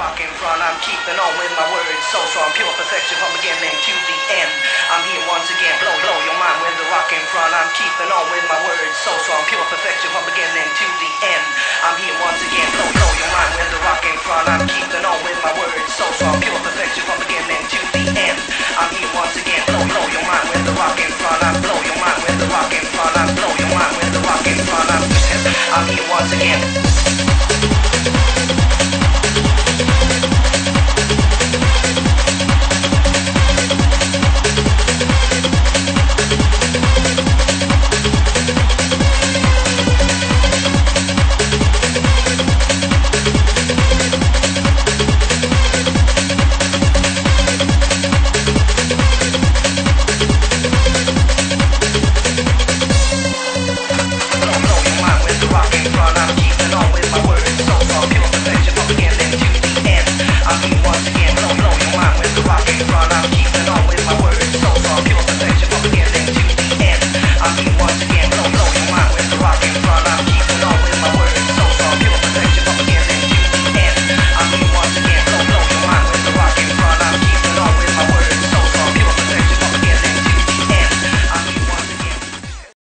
rock in front. I'm keeping on with my words so strong, pure perfection from beginning to the end. I'm here once again, blow, blow your mind with the rock in front. I'm keeping on with my words so strong, pure perfection from beginning